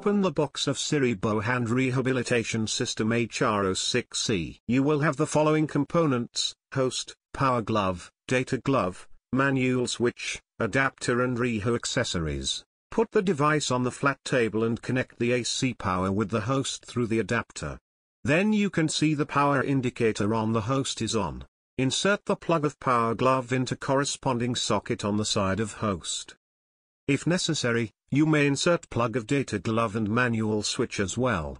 Open the box of Syrebo Hand Rehabilitation System HRO6C. You will have the following components, host, power glove, data glove, manual switch, adapter and Reho accessories. Put the device on the flat table and connect the AC power with the host through the adapter. Then you can see the power indicator on the host is on. Insert the plug of power glove into corresponding socket on the side of host. If necessary, you may insert plug of data glove and manual switch as well.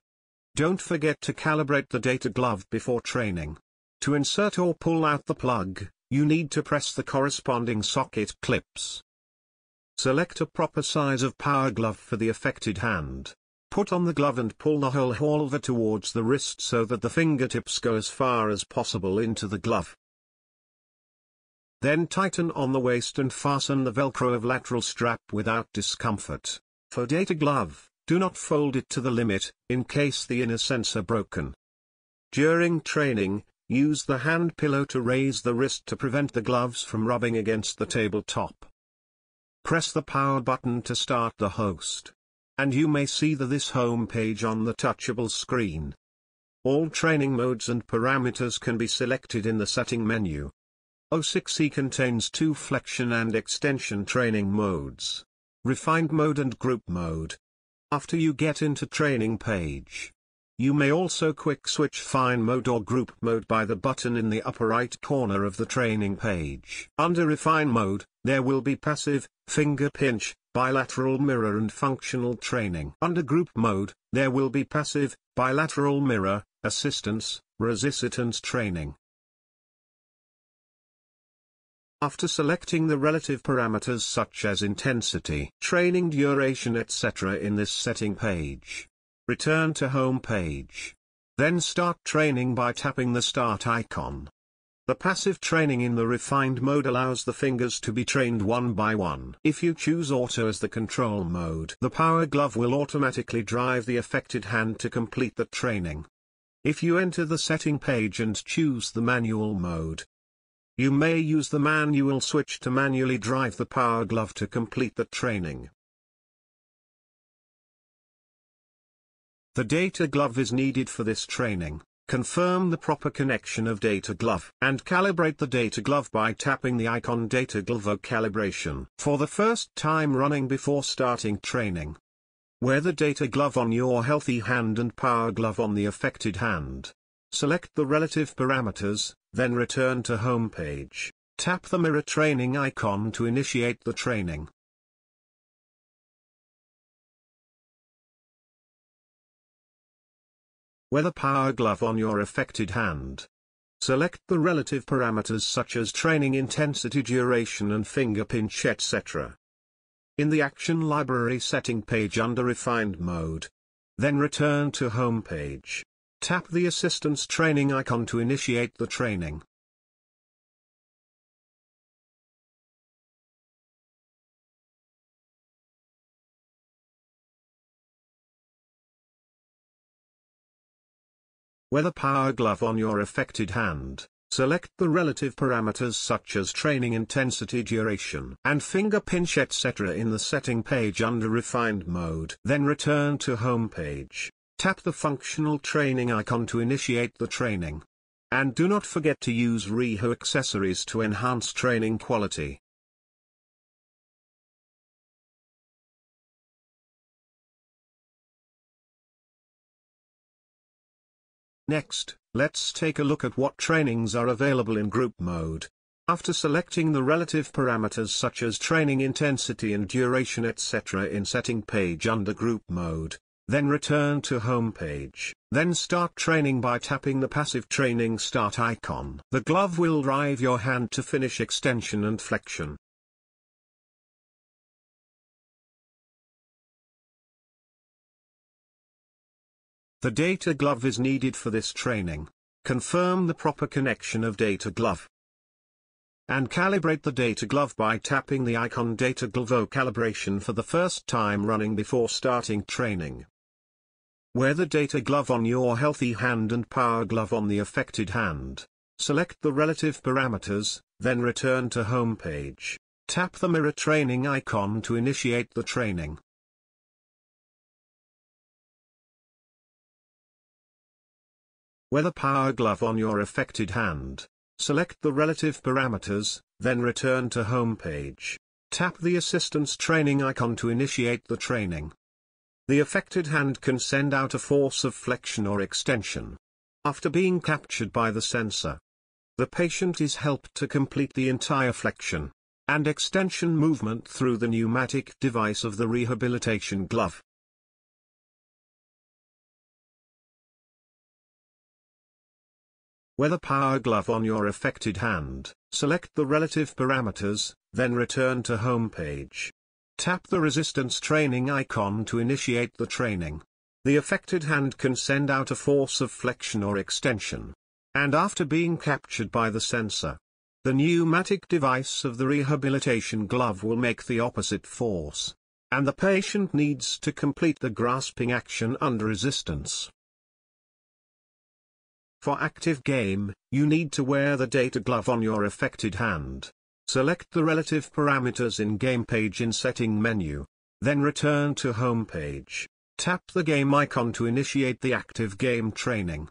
Don't forget to calibrate the data glove before training. To insert or pull out the plug, you need to press the corresponding socket clips. Select a proper size of power glove for the affected hand. Put on the glove and pull the whole over towards the wrist so that the fingertips go as far as possible into the glove. Then tighten on the waist and fasten the velcro of lateral strap without discomfort. For data glove, do not fold it to the limit, in case the inner sensor broken. During training, use the hand pillow to raise the wrist to prevent the gloves from rubbing against the tabletop. Press the power button to start the host and you may see the this home page on the touchable screen. All training modes and parameters can be selected in the setting menu. O6C contains two flexion and extension training modes. Refined mode and group mode. After you get into training page, you may also quick switch fine mode or group mode by the button in the upper right corner of the training page. Under refine mode, there will be passive, finger pinch, bilateral mirror and functional training. Under group mode, there will be passive, bilateral mirror, assistance, resistance training. After selecting the relative parameters such as intensity, training duration etc. in this setting page, Return to home page. Then start training by tapping the start icon. The passive training in the refined mode allows the fingers to be trained one by one. If you choose auto as the control mode, the power glove will automatically drive the affected hand to complete the training. If you enter the setting page and choose the manual mode, you may use the manual switch to manually drive the power glove to complete the training. The data glove is needed for this training. Confirm the proper connection of data glove and calibrate the data glove by tapping the icon data glove calibration for the first time running before starting training. Wear the data glove on your healthy hand and power glove on the affected hand. Select the relative parameters, then return to home page. Tap the mirror training icon to initiate the training. Wear the power glove on your affected hand. Select the relative parameters such as training intensity duration and finger pinch etc. In the Action Library setting page under Refined Mode. Then return to Home page. Tap the Assistance Training icon to initiate the training. Wear the power glove on your affected hand. Select the relative parameters such as training intensity duration and finger pinch etc. in the setting page under refined mode. Then return to home page. Tap the functional training icon to initiate the training. And do not forget to use Reho accessories to enhance training quality. Next, let's take a look at what trainings are available in group mode. After selecting the relative parameters such as training intensity and duration etc. in setting page under group mode, then return to home page. Then start training by tapping the passive training start icon. The glove will drive your hand to finish extension and flexion. The data glove is needed for this training. Confirm the proper connection of data glove. And calibrate the data glove by tapping the icon data glove calibration for the first time running before starting training. Wear the data glove on your healthy hand and power glove on the affected hand. Select the relative parameters, then return to home page. Tap the mirror training icon to initiate the training. Wear the power glove on your affected hand. Select the relative parameters, then return to home page. Tap the assistance training icon to initiate the training. The affected hand can send out a force of flexion or extension. After being captured by the sensor, the patient is helped to complete the entire flexion and extension movement through the pneumatic device of the rehabilitation glove. Wear the power glove on your affected hand, select the relative parameters, then return to home page. Tap the resistance training icon to initiate the training. The affected hand can send out a force of flexion or extension. And after being captured by the sensor, the pneumatic device of the rehabilitation glove will make the opposite force. And the patient needs to complete the grasping action under resistance. For active game, you need to wear the data glove on your affected hand. Select the relative parameters in Game page in Setting menu. Then return to Home page. Tap the game icon to initiate the active game training.